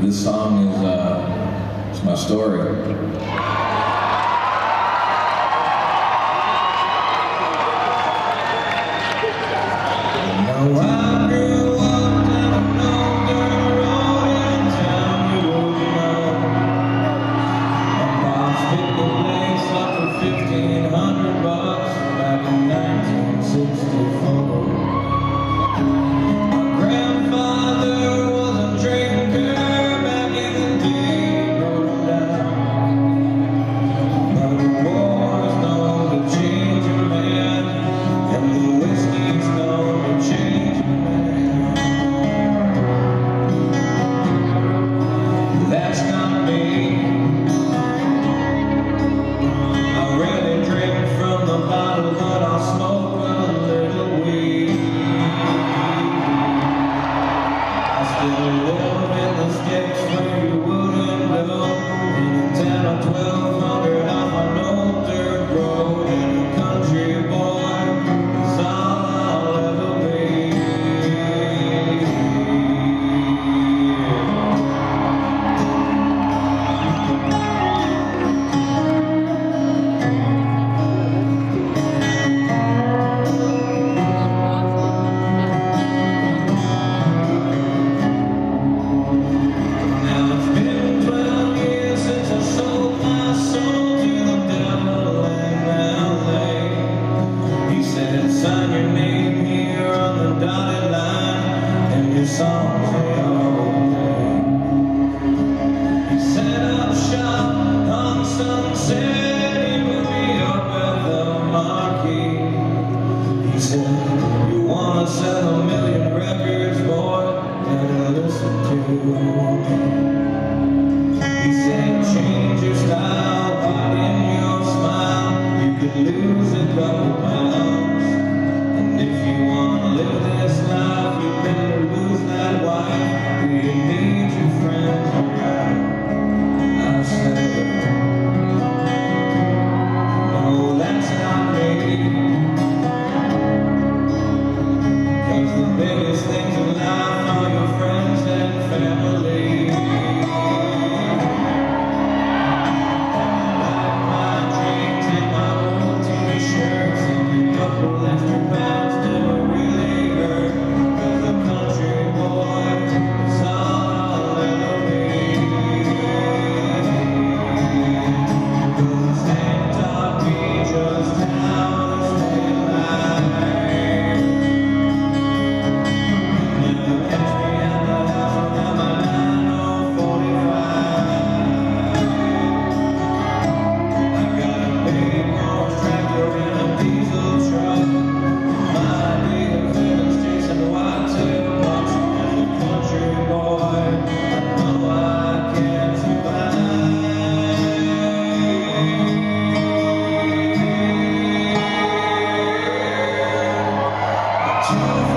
This song is uh, it's my story. Oh.